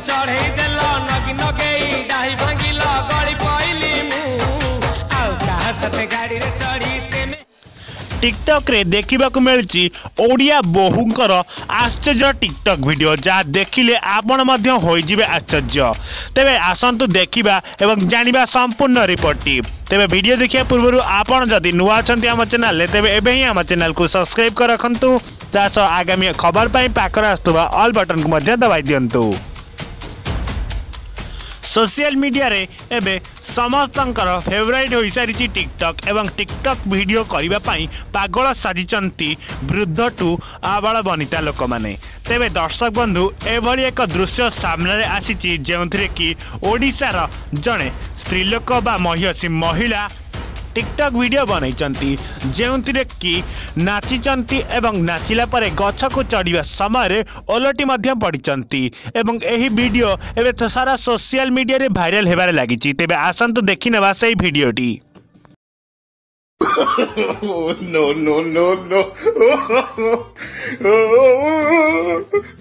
ᱪᱟᱲᱮᱭᱮᱫᱮᱞᱚ ᱱᱟᱜᱤᱱ ᱱᱟᱜᱮᱭ ᱫᱟᱦᱤ ᱵᱷᱟᱝᱜᱤᱞᱚ ᱜᱟᱹᱲᱤ ᱯᱟᱹᱭᱞᱤ ᱢᱩ ᱟᱨ ᱠᱟᱦᱟ ᱥᱟᱛᱮ ᱜᱟᱹᱰᱤ ᱨᱮ ᱪᱟᱲᱤᱛᱮᱢᱮ ᱴᱤᱠᱴᱚᱠ ᱨᱮ ᱫᱮᱠᱷᱤବାକୁ ᱢᱮᱞᱪᱤ ᱚᱲᱤᱭᱟ ᱵᱚᱦᱩଙ୍କର ଆಶ್ಚರ್ಯ ᱴᱤᱠᱴᱚᱠ ᱵᱤᱰᱤᱭᱚ ᱡᱟ ᱫᱮᱠᱷᱤᱞᱮ ᱟᱯᱚᱱ ᱢᱟᱫᱷᱭᱚ ᱦᱚᱭ ᱡᱤᱵᱮ ଆಶ್ಚರ್ಯ ᱛᱮᱵᱮ ᱟᱥᱟᱱᱛᱩ ᱫᱮᱠᱷᱤᱵᱟ ᱮᱵᱚᱝ ᱡᱟᱰᱤᱵᱟ ᱥᱟᱢᱯᱩᱨᱱ ᱨᱤᱯᱚᱴᱤᱵ ᱛᱮᱵᱮ ᱵᱤᱰᱤᱭᱚ ᱫᱮᱠᱷᱤᱭᱟ ᱯᱩᱨᱵᱩᱨᱩ ସୋସିଆଲ ମିଡ଼ିଆରେ ଏବେ ସମସ୍ତଙ୍କର ଫେଭରାଇଟ୍ ହୋଇସାରିଛି ଟିକ୍ଟକ୍ ଏବଂ ଟିକ୍ଟକ୍ ଭିଡ଼ିଓ କରିବା ପାଇଁ ପାଗଳ ସାଜିଛନ୍ତି ବୃଦ୍ଧ ଟୁ ଆବାଳ ବନିତା ଲୋକମାନେ ତେବେ ଦର୍ଶକ ବନ୍ଧୁ ଏଭଳି ଏକ ଦୃଶ୍ୟ ସାମ୍ନାରେ ଆସିଛି ଯେଉଁଥିରେ କି ଓଡ଼ିଶାର ଜଣେ ସ୍ତ୍ରୀ ଲୋକ ବା ମହିଷୀ ମହିଳା ଟିକ୍ଟକ୍ ଭିଡ଼ିଓ ବନେଇଛନ୍ତି ଯେଉଁଥିରେ କି ନାଚିଛନ୍ତି ଏବଂ ନାଚିଲା ପରେ ଗଛକୁ ଚଢ଼ିବା ସମୟରେ ଓଲଟି ମଧ୍ୟ ପଡ଼ିଛନ୍ତି ଏବଂ ଏହି ଭିଡ଼ିଓ ଏବେ ତ ସାରା ସୋସିଆଲ ମିଡ଼ିଆରେ ଭାଇରାଲ ହେବାରେ ଲାଗିଛି ତେବେ ଆସନ୍ତୁ ଦେଖିନେବା ସେହି ଭିଡ଼ିଓଟି no, no, no, no.